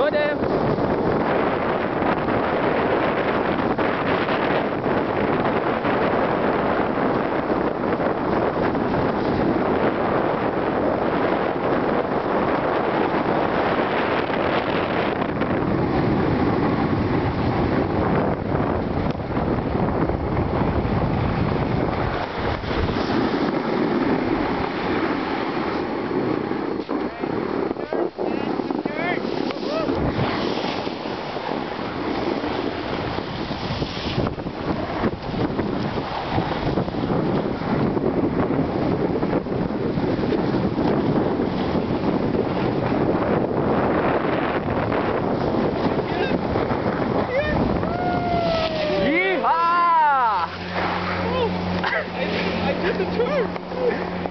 Good day. It's a truth.